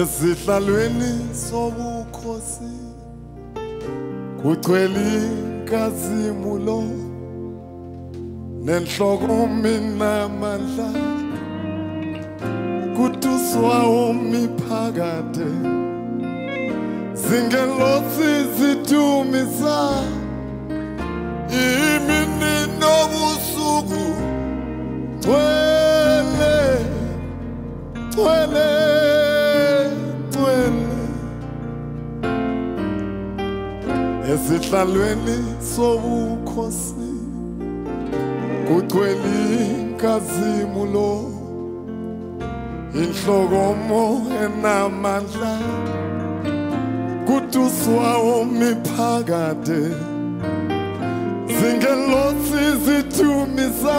esihlalweni sobukhosi kugcwele inkazimulo nenhloko mina amandla. Kutuswa umiphakade zingelosi zitumisa imini esihlalweni sobukhosi kugcwele inkazimulo inhlokomo enamandla kutuswa umiphakade zingelosi zithumisa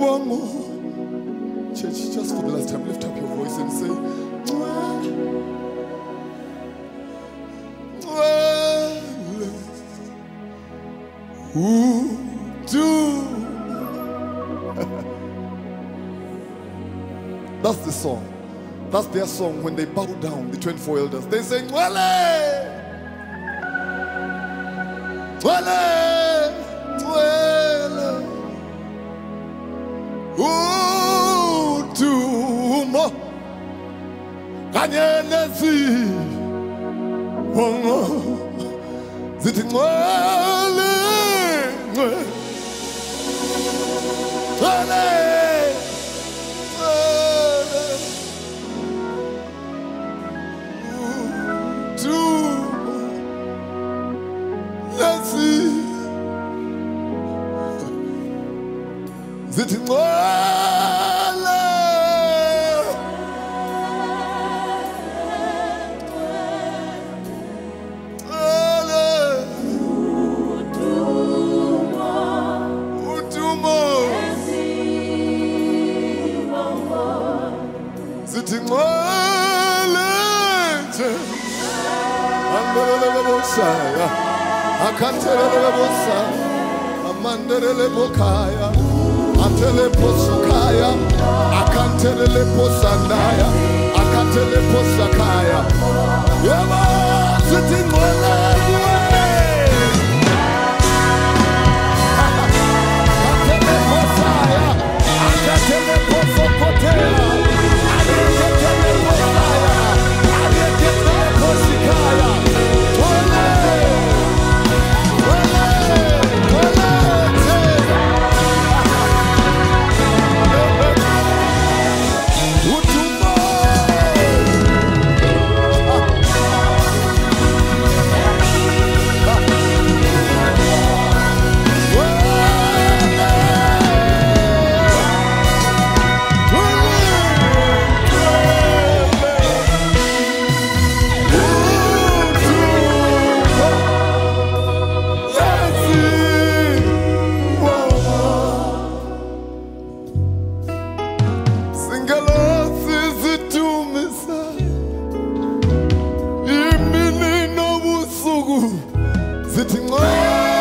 bongo church just for the last time lift up your voice and say ngcwele uduma That's the song. That's their song when they bow down, the 24 elders. They say, Nwele! Nwele! Nwele! Udumo! Kanye nesi! Bongo! Zithi ngcwele ngcwele udumo zithi andelele bosaya akhantelele bosaya amandelele bokhaya atele posukaya akantelele posandaya akantele posakaya yeba zithi ngcwele Oh,